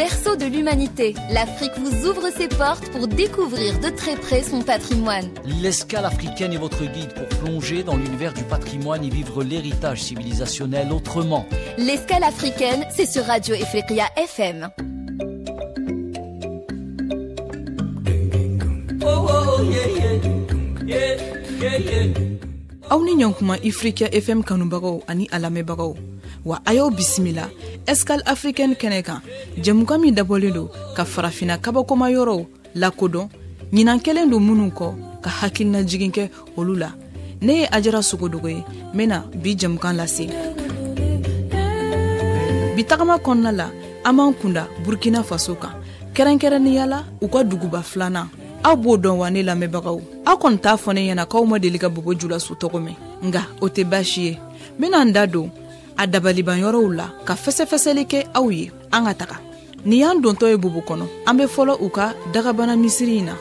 berceau de l'humanité, l'Afrique vous ouvre ses portes pour découvrir de très près son patrimoine. L'escale africaine est votre guide pour plonger dans l'univers du patrimoine et vivre l'héritage civilisationnel autrement. L'escale africaine, c'est sur Radio Efriqia FM. aw ni ɲɔgɔn kuma i firikiya efɛn kanubagaw ani a lamɛnbagaw wa a y'aw bisimila ɛskal africaine kɛnɛ kan jɛmukan min dabɔlen don ka farafina kabakomayɔrɔw lakodɔn ɲinan kɛlen don minnu kɔ ka hakilina jigin kɛ olu la ne ye a jɛra sogodogo ye n bena bi jɛmukan lase bi tagama kɔnɔna la an b'an kunda burkina faso kan kɛrɛnkɛrɛnnenya la u ka duguba filanan aw b'o dɔn wa ne lamɛnbagaw aw kɔni t'a fɔ ne ɲɛna k'aw ma deli ka bobo julasu tɔgɔ mɛn nga o tɛ baasi ye n bena n da don a dabaliban yɔrɔw la ka fɛsɛfɛsɛli kɛ aw ye an ka taga nin y'an dontɔ ye bobo kɔnɔ an be fɔlɔ u ka dagabana misiri in na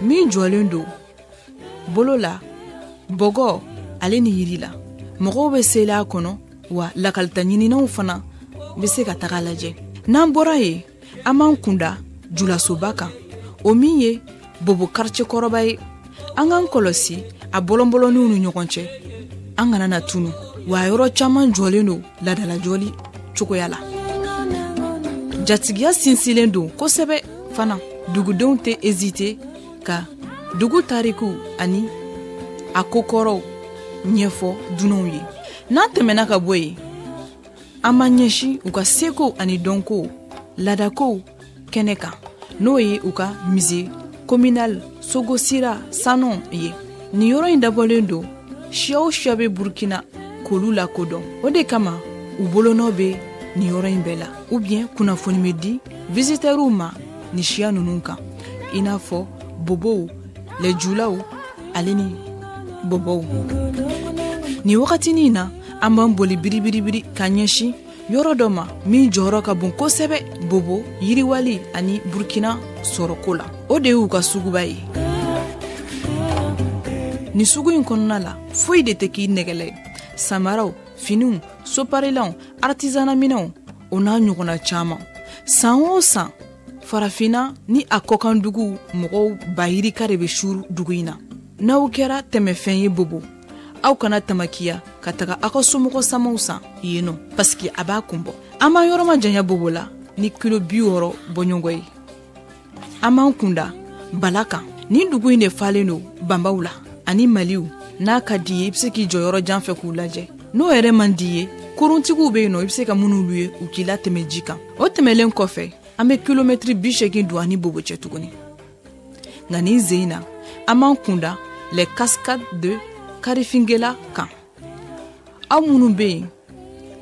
min jɔlen don bolo la bɔgɔ ale ni yiri la mɔgɔw bɛ seli a kɔnɔ wa lakalita ɲinininaw fana bɛ se ka taga lajɛ n'an bɔra ye an b'an kunda julasoba kan o min ye bobo karicɛ kɔrɔba ye an k'an kɔlɔsi a bɔlɔnbɔlɔninw ni ɲɔgɔn cɛ an kana na tunu wa yɔrɔ caman jɔlen don ladalajɔli cogoya la jatigiya sinsilen don kosɛbɛ fana dugudenw tɛ ezite ka dugu tariku ani a ko kɔrɔw ɲɛfɔ dunanw ye n'an tɛmɛna ka bɔ yen an b'an ɲɛsin u ka sekow ani dɔnkow laadakow kɛnɛ kan n'o ye u ka mise kominal sogo sira sanu ye nin yɔrɔ in dabɔlen don siya o siya bɛ burukina k'olu lakodɔn o de kama u bolonɔ bɛ nin yɔrɔ in bɛɛ la ubiyɛn kunnafoni bɛ di visitɛriw ma ni siya ninnu kan i n'a fɔ bobow lɛjulaw ale ni bobow nin wagatinin na an b'an boli biribiribiri ka ɲɛsin yɔrɔ dɔ ma min jɔyɔrɔ ka bon kosɛbɛ bobo yiriwali ani burkina sɔrɔko la o de y'u ka suguba ye nin sugu in kɔnɔna la foyi de tɛ k'i nɛgɛlɛ samaraw finiw soparilanw artizana minɛnw o n'a ɲɔgɔnna caman san o san farafinna ni a kɔkan dugu mɔgɔw bayirika de bɛ suru dugu in na n'aw kɛra tɛmɛfɛn ye bobo aw kana tamakiya ka taga aw ka somɔgɔ samaw san yen nɔ pasiki a b'a kun bɔ an b'an yɔrɔma janya bobo la ni kilo bi wɔɔrɔ bɔɲɔgɔn ye an b'an kunda bala kan nin dugu in de falen don banbaw la ani maliw n'a ka di ye i be se k'i jɔ yɔrɔ jan fɛ k'u lajɛ n'o yɛrɛ man di ye korontigiw be yen nɔ i be se ka minnu lu ye u k'i la tɛmɛ ji kan o tɛmɛlen kɔfɛ an be kilomɛtiri bi segin don ani bobo cɛ tuguni nka nin zen in na an b'an kunda le cascade de karifingela kan aw minnu be yen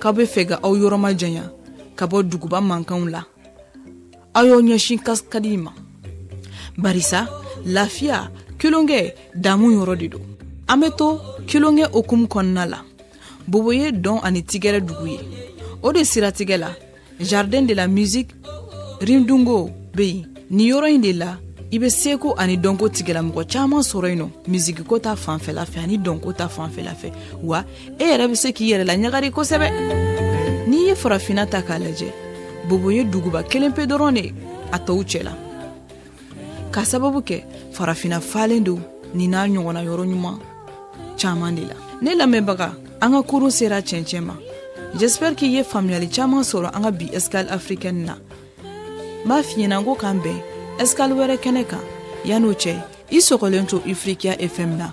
k'aw be fɛ ka aw yɔrɔma janya ka bɔ duguba mankanw la aw y'o ɲɛsin kasikadi in ma barisa lafiya tulonkɛ damu yɔrɔ de don an bɛ to tulonkɛ okumu kɔnɔna la bobo ye dɔn ani tigɛrɛ dugu ye o de siratigɛ la jardin de la musique rindungo bɛ yen nin yɔrɔ in de la i bɛ seko ani dɔnko tigilamɔgɔ caman sɔrɔ yen nɔ misigiko ta fanfɛla fɛ ani dɔnko ta fanfɛla fɛ wa e yɛrɛ bɛ se k'i yɛrɛ la ɲagari kosɛbɛ n'i ye farafinna ta k'a lajɛ bobo ye duguba kelen pe dɔrɔn de a tɔw cɛ la ka sababu kɛ farafinna falen don nin n'a ɲɔgɔnna yɔrɔ ɲuman caman de la ne lamɛnbaga an ka kurun sera cɛncɛn ma j'espère k'i ye faamuyali caman sɔrɔ an ka bi escale africaine na n b'a f'i ɲɛna ko k'an bɛn escale wɛrɛ kɛnɛ kan yan'o cɛ i sɔgɔlen to ifrikiya fm na